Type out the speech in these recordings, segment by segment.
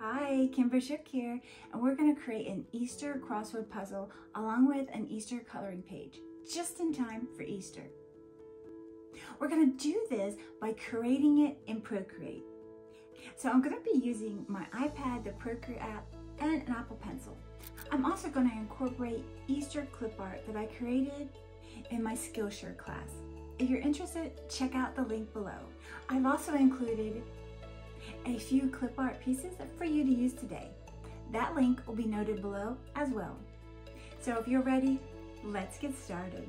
Hi, Kimber Shook here, and we're going to create an Easter crossword puzzle along with an Easter coloring page, just in time for Easter. We're going to do this by creating it in Procreate. So I'm going to be using my iPad, the Procreate app, and an Apple Pencil. I'm also going to incorporate Easter clip art that I created in my Skillshare class. If you're interested, check out the link below. I've also included a few clip art pieces for you to use today. That link will be noted below as well. So if you're ready, let's get started.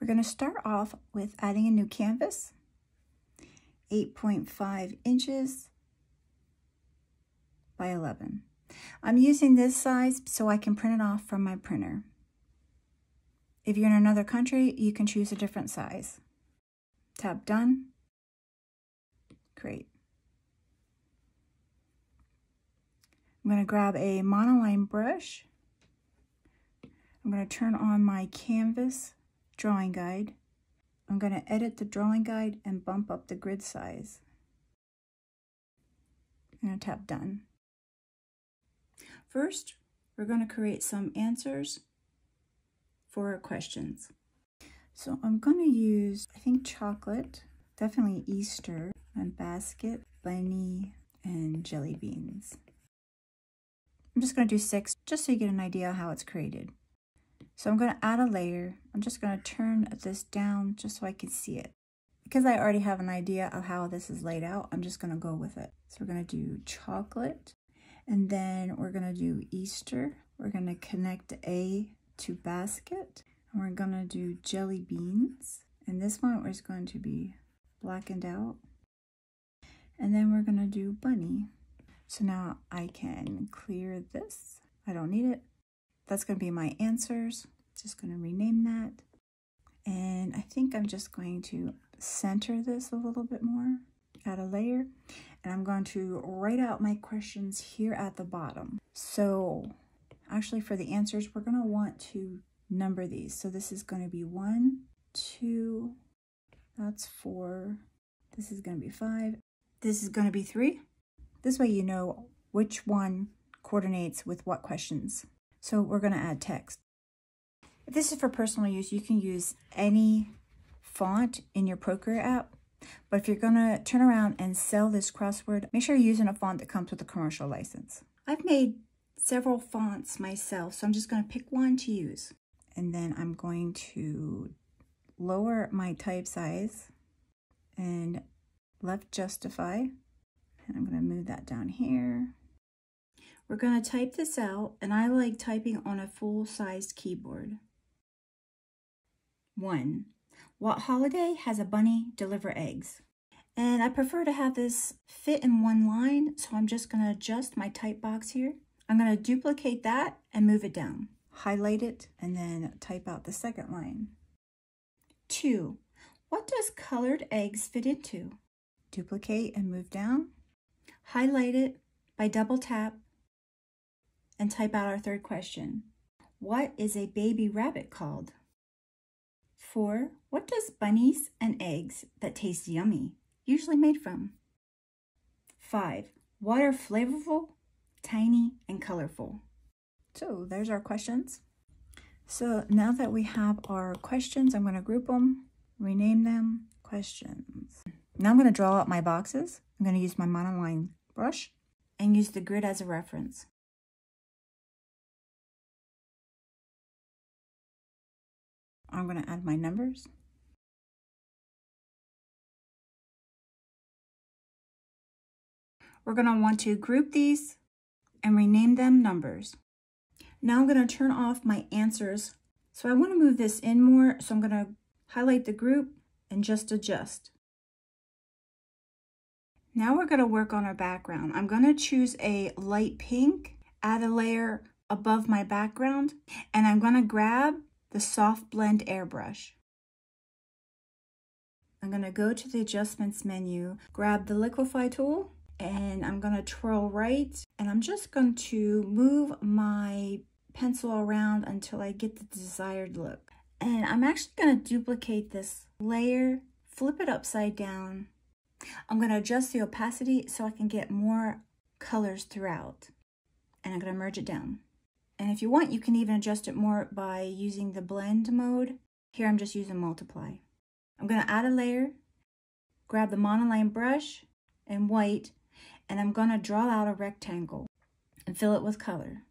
We're going to start off with adding a new canvas, 8.5 inches by 11. I'm using this size so I can print it off from my printer. If you're in another country, you can choose a different size. Tap Done. Great. I'm going to grab a monoline brush. I'm going to turn on my canvas drawing guide. I'm going to edit the drawing guide and bump up the grid size. I'm going to tap done. First, we're going to create some answers for our questions. So I'm going to use, I think, chocolate, definitely Easter, and basket, bunny, and jelly beans. I'm just going to do six just so you get an idea how it's created. So I'm going to add a layer. I'm just going to turn this down just so I can see it. Because I already have an idea of how this is laid out, I'm just going to go with it. So we're going to do chocolate, and then we're going to do Easter. We're going to connect A to basket, and we're going to do jelly beans. And this one is going to be blackened out. And then we're gonna do bunny. So now I can clear this. I don't need it. That's gonna be my answers. Just gonna rename that. And I think I'm just going to center this a little bit more, add a layer, and I'm going to write out my questions here at the bottom. So actually for the answers, we're gonna want to number these. So this is gonna be one, two, that's four, this is gonna be five, this is going to be three. This way you know which one coordinates with what questions. So we're going to add text. If this is for personal use, you can use any font in your Procreate app. But if you're going to turn around and sell this crossword, make sure you're using a font that comes with a commercial license. I've made several fonts myself, so I'm just going to pick one to use. And then I'm going to lower my type size and left justify. And I'm going to move that down here. We're going to type this out, and I like typing on a full-sized keyboard. 1. What holiday has a bunny deliver eggs? And I prefer to have this fit in one line, so I'm just going to adjust my type box here. I'm going to duplicate that and move it down. Highlight it, and then type out the second line. 2. What does colored eggs fit into? duplicate and move down, highlight it by double tap, and type out our third question. What is a baby rabbit called? 4. What does bunnies and eggs that taste yummy usually made from? 5. What are flavorful, tiny, and colorful? So there's our questions. So now that we have our questions, I'm going to group them, rename them, questions. Now I'm going to draw out my boxes. I'm going to use my monoline brush and use the grid as a reference. I'm going to add my numbers. We're going to want to group these and rename them numbers. Now I'm going to turn off my answers. So I want to move this in more, so I'm going to highlight the group and just adjust. Now we're going to work on our background. I'm going to choose a light pink, add a layer above my background, and I'm going to grab the soft blend airbrush. I'm going to go to the adjustments menu, grab the liquify tool, and I'm going to twirl right, and I'm just going to move my pencil around until I get the desired look. And I'm actually going to duplicate this layer, flip it upside down, I'm going to adjust the opacity so I can get more colors throughout. And I'm going to merge it down. And if you want, you can even adjust it more by using the blend mode. Here I'm just using multiply. I'm going to add a layer, grab the monoline brush and white, and I'm going to draw out a rectangle and fill it with color.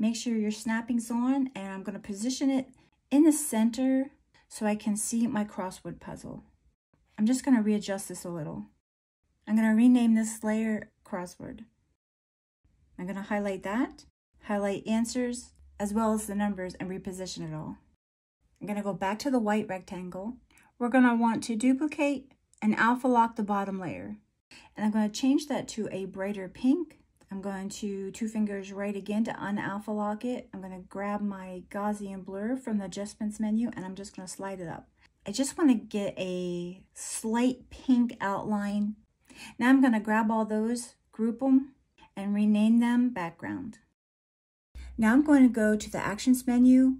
Make sure your snapping's on and I'm going to position it in the center so I can see my crossword puzzle. I'm just going to readjust this a little. I'm going to rename this layer crossword. I'm going to highlight that, highlight answers, as well as the numbers and reposition it all. I'm going to go back to the white rectangle. We're going to want to duplicate and alpha lock the bottom layer. And I'm going to change that to a brighter pink I'm going to two fingers right again to unalpha lock it. I'm going to grab my Gaussian blur from the adjustments menu and I'm just going to slide it up. I just want to get a slight pink outline. Now I'm going to grab all those, group them, and rename them background. Now I'm going to go to the actions menu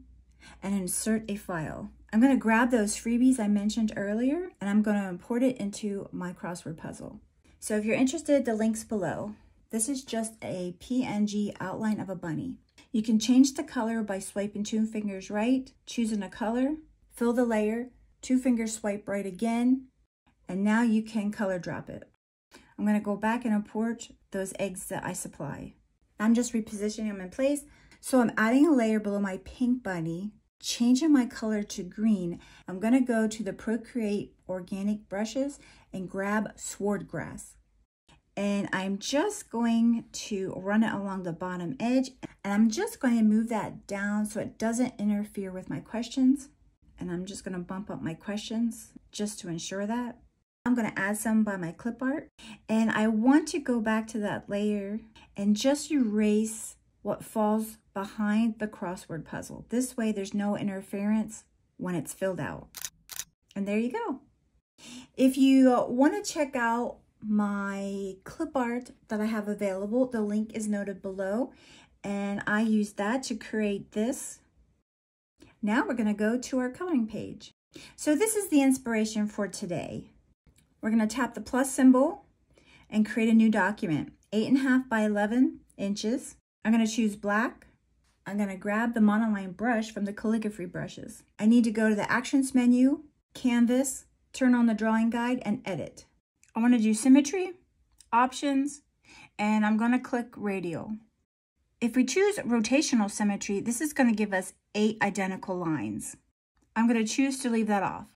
and insert a file. I'm going to grab those freebies I mentioned earlier and I'm going to import it into my crossword puzzle. So if you're interested, the link's below. This is just a PNG outline of a bunny. You can change the color by swiping two fingers right, choosing a color, fill the layer, two fingers swipe right again, and now you can color drop it. I'm going to go back and import those eggs that I supply. I'm just repositioning them in place. So I'm adding a layer below my pink bunny, changing my color to green. I'm going to go to the Procreate organic brushes and grab swordgrass and I'm just going to run it along the bottom edge and I'm just going to move that down so it doesn't interfere with my questions and I'm just going to bump up my questions just to ensure that. I'm going to add some by my clip art and I want to go back to that layer and just erase what falls behind the crossword puzzle. This way there's no interference when it's filled out. And there you go. If you want to check out my clip art that I have available. The link is noted below and I use that to create this. Now we're going to go to our coloring page. So this is the inspiration for today. We're going to tap the plus symbol and create a new document, 8.5 by 11 inches. I'm going to choose black. I'm going to grab the monoline brush from the calligraphy brushes. I need to go to the actions menu, canvas, turn on the drawing guide, and edit. I want to do symmetry, options, and I'm going to click radial. If we choose rotational symmetry, this is going to give us eight identical lines. I'm going to choose to leave that off.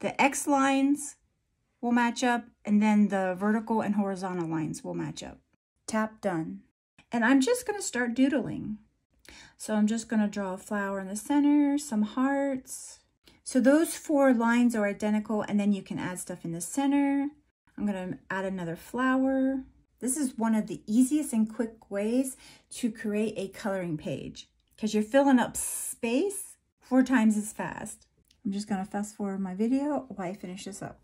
The X lines will match up, and then the vertical and horizontal lines will match up. Tap done. And I'm just going to start doodling. So I'm just going to draw a flower in the center, some hearts. So those four lines are identical, and then you can add stuff in the center. I'm to add another flower. This is one of the easiest and quick ways to create a coloring page because you're filling up space four times as fast. I'm just to fast forward my video while I finish this up.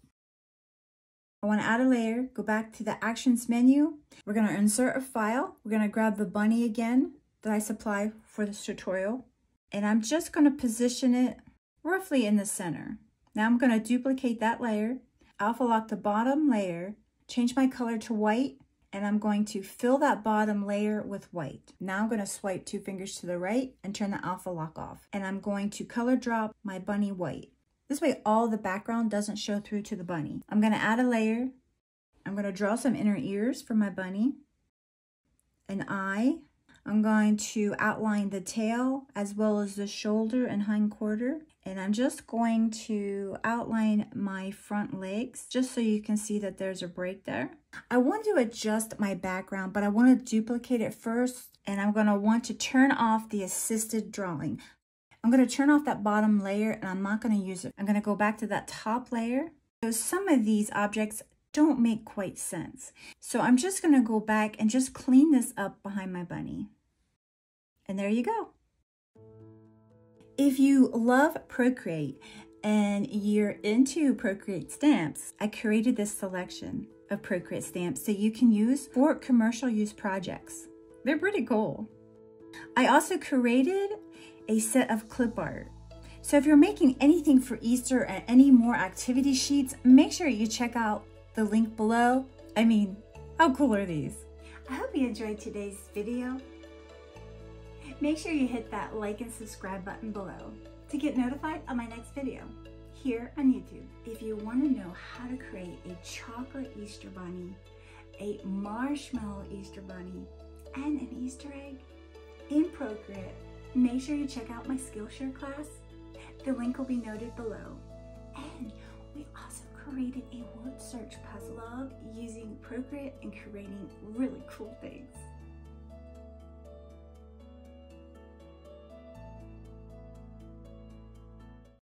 I want to add a layer, go back to the actions menu. We're to insert a file. We're to grab the bunny again that I supply for this tutorial. And I'm just to position it roughly in the center. Now I'm to duplicate that layer alpha lock the bottom layer, change my color to white, and I'm going to fill that bottom layer with white. Now I'm going to swipe two fingers to the right and turn the alpha lock off. And I'm going to color drop my bunny white. This way all the background doesn't show through to the bunny. I'm going to add a layer. I'm going to draw some inner ears for my bunny. An eye. I'm going to outline the tail as well as the shoulder and hind quarter. And I'm just going to outline my front legs just so you can see that there's a break there. I want to adjust my background, but I want to duplicate it first. And I'm going to want to turn off the assisted drawing. I'm going to turn off that bottom layer and I'm not going to use it. I'm going to go back to that top layer. So some of these objects don't make quite sense. So I'm just going to go back and just clean this up behind my bunny. And there you go. If you love Procreate and you're into Procreate stamps, I created this selection of Procreate stamps so you can use for commercial use projects. They're pretty cool. I also created a set of clip art. So if you're making anything for Easter and any more activity sheets, make sure you check out the link below. I mean, how cool are these? I hope you enjoyed today's video. Make sure you hit that like and subscribe button below to get notified of my next video here on YouTube. If you want to know how to create a chocolate Easter bunny, a marshmallow Easter bunny, and an Easter egg in Procreate, make sure you check out my Skillshare class. The link will be noted below. And we also created a word search puzzle using Procreate and creating really cool things.